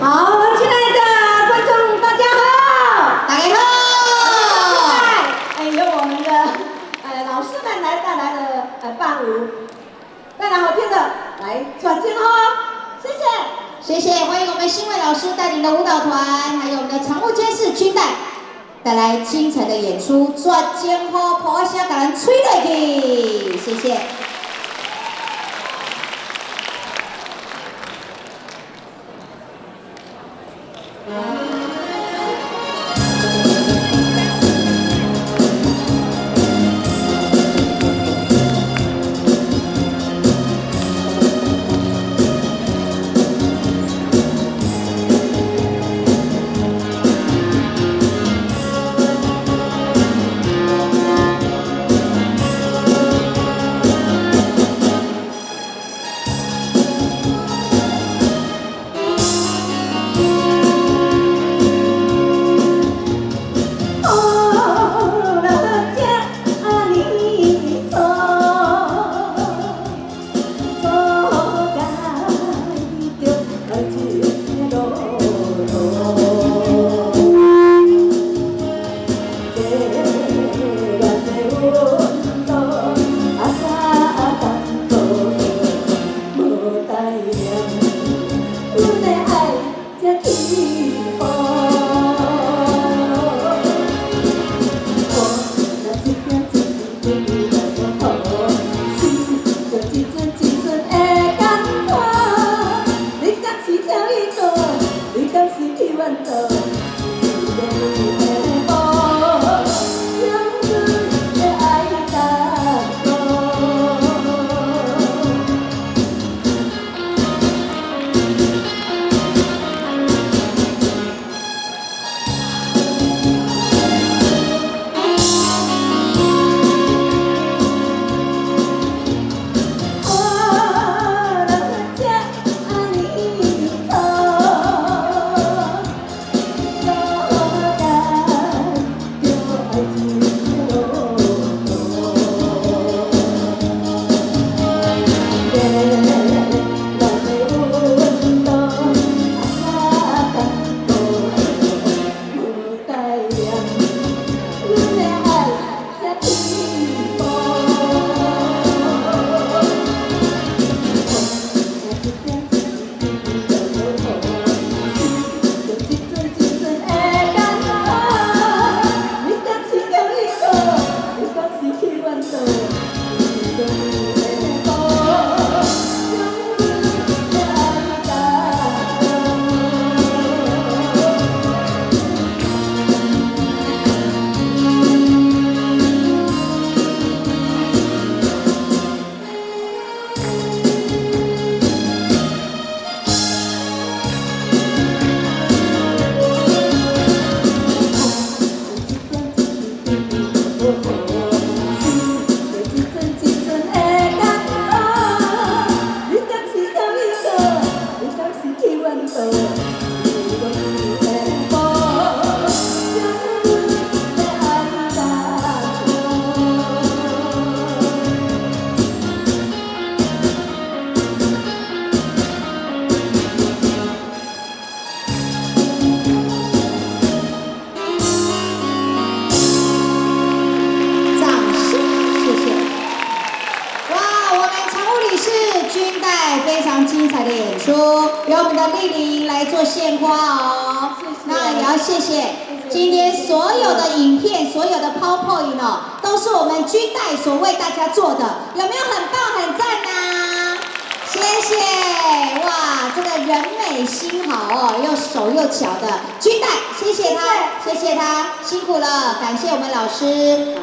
好，亲爱的观众，大家好，大家好。哎，由我们的呃老师们来带来的呃伴舞，带来好听的，来转肩哈，谢谢。谢，谢，欢迎我们新伟老师带领的舞蹈团，还有我们的常务监事军代，带来精彩的演出，转肩吼，破下给人吹落去，谢谢。才起风。我掌非常精彩的演出，由我们的丽玲来做献花哦。谢谢。那也要谢谢今天所有的影片、所有的 PowerPoint 哦，都是我们军代所为大家做的，有没有很棒、很赞呐、谢谢，哇，这个人美心好哦，又手又巧的军代，谢谢他，谢谢他，辛苦了，感谢我们老师。